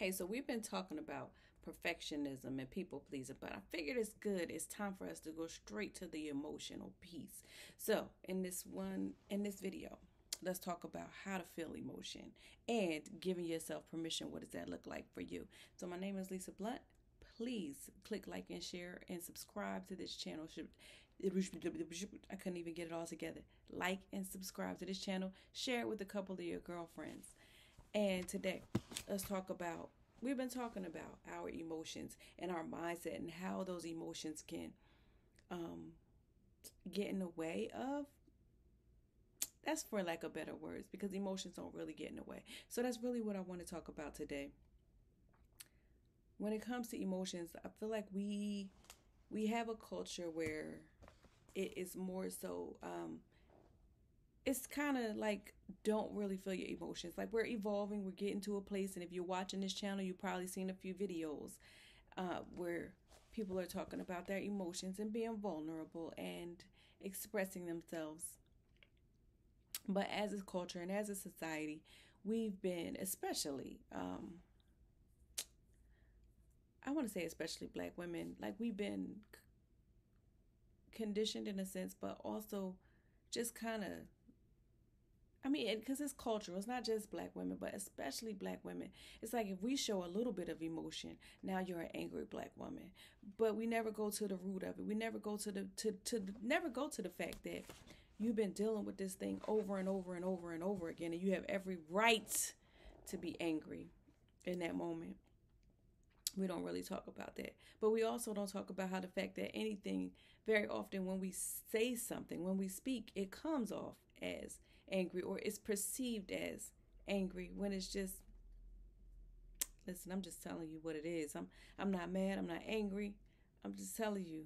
Hey, so we've been talking about perfectionism and people pleasing, but I figured it's good. It's time for us to go straight to the emotional piece. So, in this one, in this video, let's talk about how to feel emotion and giving yourself permission. What does that look like for you? So, my name is Lisa Blount. Please click like and share and subscribe to this channel. I couldn't even get it all together. Like and subscribe to this channel. Share it with a couple of your girlfriends. And today, let's talk about we've been talking about our emotions and our mindset and how those emotions can um, get in the way of that's for lack of better words because emotions don't really get in the way. So that's really what I want to talk about today. When it comes to emotions, I feel like we we have a culture where it is more so um, it's kind of like don't really feel your emotions. Like we're evolving, we're getting to a place, and if you're watching this channel, you've probably seen a few videos uh, where people are talking about their emotions and being vulnerable and expressing themselves. But as a culture and as a society, we've been, especially, um, I want to say, especially black women, like we've been conditioned in a sense, but also just kind of I mean, because it's cultural. It's not just black women, but especially black women. It's like if we show a little bit of emotion, now you're an angry black woman. But we never go to the root of it. We never go to the to to never go to the fact that you've been dealing with this thing over and over and over and over again, and you have every right to be angry in that moment. We don't really talk about that. But we also don't talk about how the fact that anything, very often when we say something, when we speak, it comes off as angry or it's perceived as angry when it's just listen i'm just telling you what it is. I'm i'm not mad i'm not angry. I'm just telling you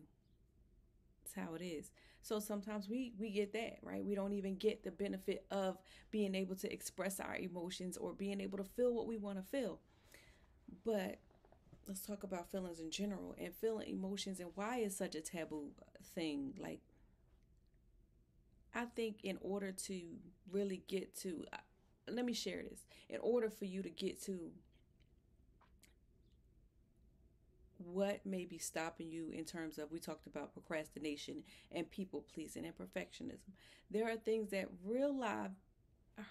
it's how it is. So sometimes we we get that right? We don't even get the benefit of being able to express our emotions or being able to feel what we want to feel. But let's talk about feelings in general and feeling emotions and why is such a taboo thing? Like I think in order to really get to, let me share this. In order for you to get to what may be stopping you in terms of we talked about procrastination and people pleasing and perfectionism there are things that real life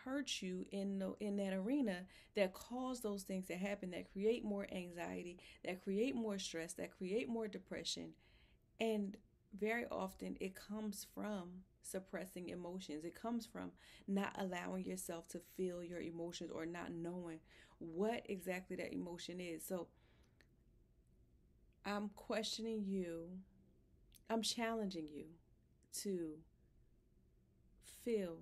hurt you in the, in that arena that cause those things to happen that create more anxiety that create more stress that create more depression and very often it comes from suppressing emotions. It comes from not allowing yourself to feel your emotions or not knowing what exactly that emotion is. So I'm questioning you, I'm challenging you to feel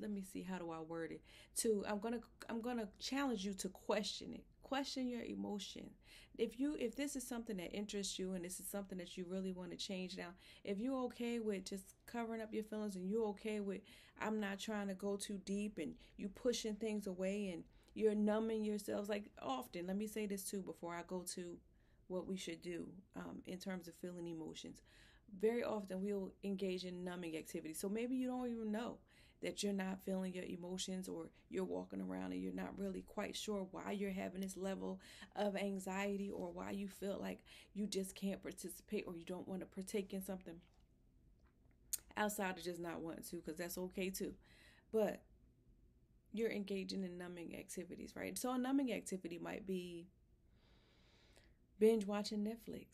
let me see how do I word it to I'm going to I'm going to challenge you to question it question your emotion. If you if this is something that interests you and this is something that you really want to change now if you're okay with just covering up your feelings and you're okay with i'm not trying to go too deep and you pushing things away and you're numbing yourselves like often let me say this too before i go to what we should do um, in terms of feeling emotions. Very often we'll engage in numbing activities. So maybe you don't even know that you're not feeling your emotions or you're walking around and you're not really quite sure why you're having this level of anxiety or why you feel like you just can't participate or you don't want to partake in something outside of just not wanting to because that's okay too. But you're engaging in numbing activities right? So a numbing activity might be binge watching netflix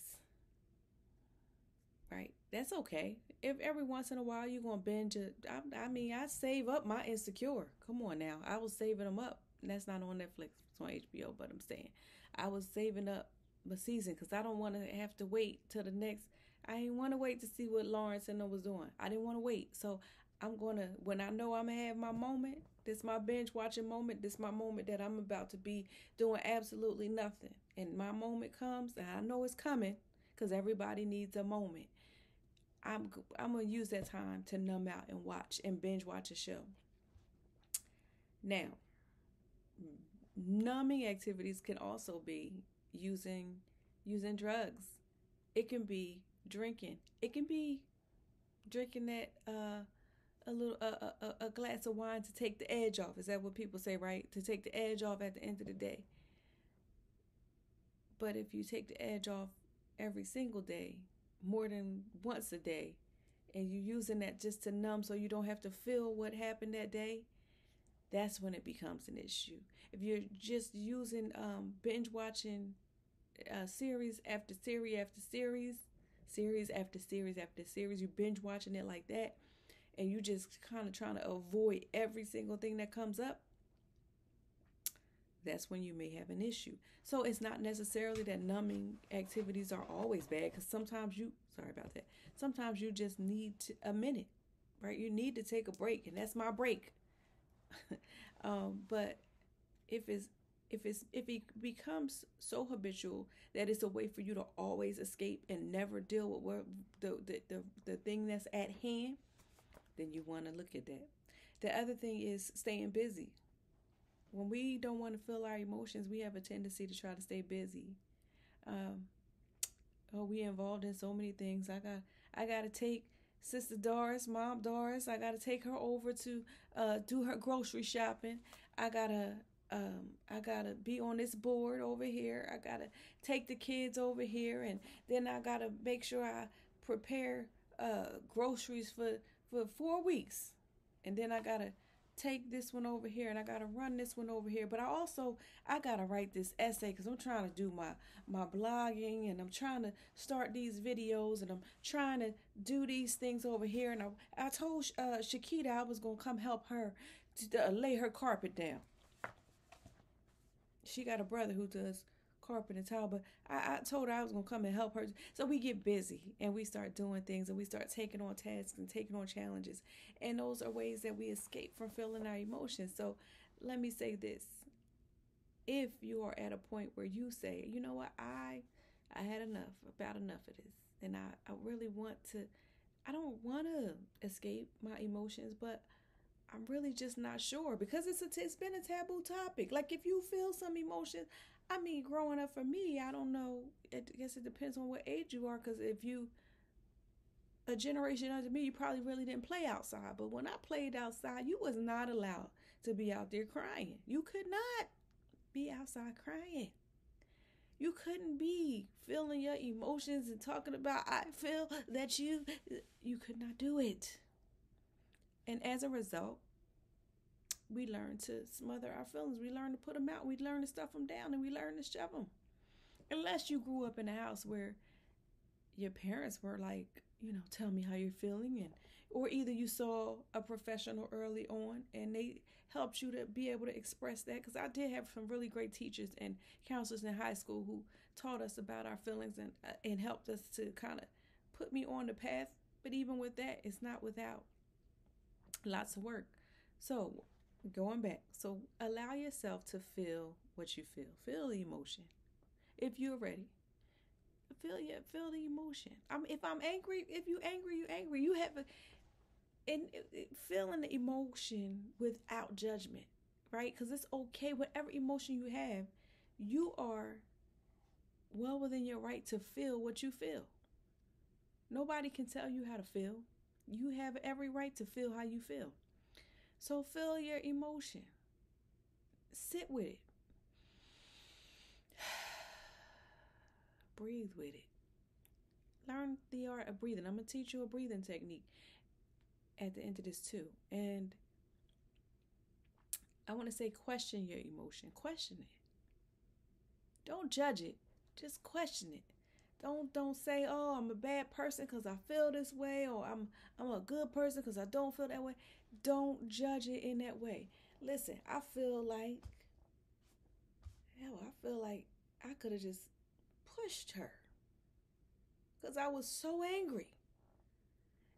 right that's okay if every once in a while you're gonna binge it, I, I, mean, I save up my insecure. Come on now, I was saving them up. That's not on Netflix; it's on HBO. But I'm saying, I was saving up the season because I don't want to have to wait till the next. I didn't want to wait to see what Lawrence and them was doing. I didn't want to wait, so I'm gonna when I know I'm gonna have my moment. This my binge watching moment. This my moment that I'm about to be doing absolutely nothing. And my moment comes, and I know it's coming because everybody needs a moment. I'm I'm gonna use that time to numb out and watch and binge watch a show. Now, numbing activities can also be using using drugs. It can be drinking. It can be drinking that uh a little a, a, a glass of wine to take the edge off. Is that what people say, right? To take the edge off at the end of the day. But if you take the edge off every single day, more than once a day, and you're using that just to numb so you don't have to feel what happened that day, that's when it becomes an issue. If you're just using um, binge watching uh, series after series after series, series after series after series, you binge watching it like that, and you just kind of trying to avoid every single thing that comes up, that's when you may have an issue. So it's not necessarily that numbing activities are always bad because sometimes you, sorry about that, sometimes you just need to, a minute, right? You need to take a break, and that's my break. um, but if it's if it's if it becomes so habitual that it's a way for you to always escape and never deal with what the the, the, the thing that's at hand then you want to look at that the other thing is staying busy when we don't want to feel our emotions we have a tendency to try to stay busy. Um, oh we involved in so many things. I got i got to take sister doris mom doris i got to take her over to uh, do her grocery shopping. I got to um, I gotta be on this board over here. I gotta take the kids over here, and then I gotta make sure I prepare uh, groceries for for four weeks, and then I gotta take this one over here, and I gotta run this one over here. But I also I gotta write this essay because I'm trying to do my my blogging, and I'm trying to start these videos, and I'm trying to do these things over here. And I I told uh, Shakita I was gonna come help her to uh, lay her carpet down she got a brother who does carpet and tile, but I, I told her I was gonna come and help her. So we get busy and we start doing things and we start taking on tasks and taking on challenges. And those are ways that we escape from feeling our emotions. So let me say this. If you are at a point where you say, you know what, I I had enough, about enough of this, and I, I really want to I don't want to escape my emotions, but I'm really just not sure because it's a t- it's been a taboo topic. Like if you feel some emotion, I mean, growing up for me, I don't know. I guess it depends on what age you are. Because if you a generation under me, you probably really didn't play outside. But when I played outside, you was not allowed to be out there crying. You could not be outside crying. You couldn't be feeling your emotions and talking about I feel that you you could not do it. And as a result, we learn to smother our feelings. We learn to put them out. We learn to stuff them down and we learn to shove them. Unless you grew up in a house where your parents were like, you know, tell me how you're feeling and or either you saw a professional early on and they helped you to be able to express that because I did have some really great teachers and counselors in high school who taught us about our feelings and uh, and helped us to kind of put me on the path but even with that it's not without lots of work. So, going back, so allow yourself to feel what you feel. Feel the emotion. If you're ready, feel your feel the emotion. I'm if I'm angry, if you angry, you angry. You have a and feeling the emotion without judgment, right? Because it's okay. Whatever emotion you have, you are well within your right to feel what you feel. Nobody can tell you how to feel you have every right to feel how you feel. So feel your emotion. Sit with it. Breathe with it. Learn the art of breathing. I'm going to teach you a breathing technique at the end of this too. And I want to say question your emotion. Question it. Don't judge it. Just question it. Don't don't say, "Oh, I'm a bad person cuz I feel this way," or "I'm I'm a good person cuz I don't feel that way." Don't judge it in that way. Listen, I feel like hell, I feel like I could have just pushed her cuz I was so angry.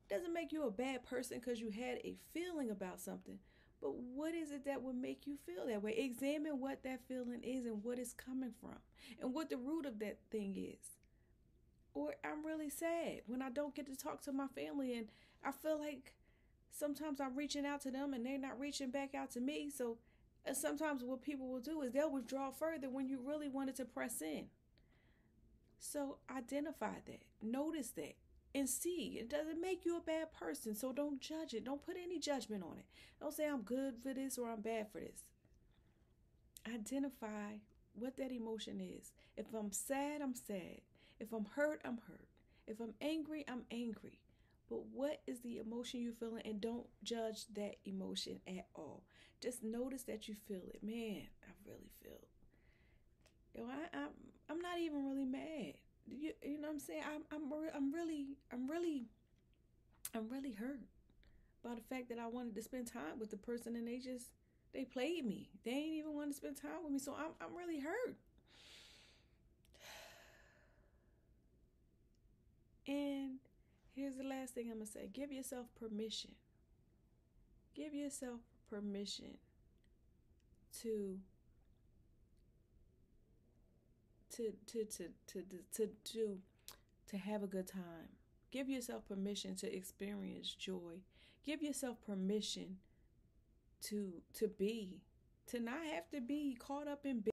It doesn't make you a bad person cuz you had a feeling about something. But what is it that would make you feel that way? Examine what that feeling is and what it's coming from and what the root of that thing is or I'm really sad when I don't get to talk to my family and I feel like sometimes I'm reaching out to them and they're not reaching back out to me. So uh, sometimes what people will do is they'll withdraw further when you really wanted to press in. So identify that, notice that, and see. It doesn't make you a bad person, so don't judge it. Don't put any judgment on it. Don't say I'm good for this or I'm bad for this. Identify what that emotion is. If I'm sad, I'm sad. If I'm hurt, I'm hurt. If I'm angry, I'm angry. But what is the emotion you're feeling? And don't judge that emotion at all. Just notice that you feel it. Man, I really feel. Yo, I, I'm I'm not even really mad. You, you know what I'm saying? I'm I'm I'm really I'm really I'm really hurt by the fact that I wanted to spend time with the person and they just they played me. They ain't even want to spend time with me. So I'm I'm really hurt. And here's the last thing I'm going to say give yourself permission. Give yourself permission to to to to to to to, to have a good time. Give yourself permission to experience joy. Give yourself permission to to be to not have to be caught up in